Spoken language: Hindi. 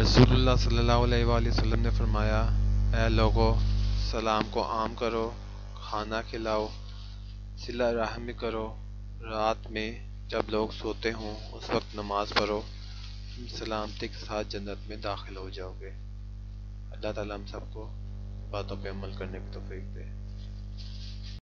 रसूलुल्लाह सल्लल्लाहु अलैहि वसल्लम ने फरमाया ए लोगो, सलाम को आम करो, खाना खिलाओ, सिला रहम करो। रात में जब लोग सोते हों, उस वक्त नमाज़ पढ़ो। तुम सलामती के साथ जन्नत में दाखिल हो जाओगे। अल्लाह ताला हम सबको बातों पे अमल करने की तोफीक दे।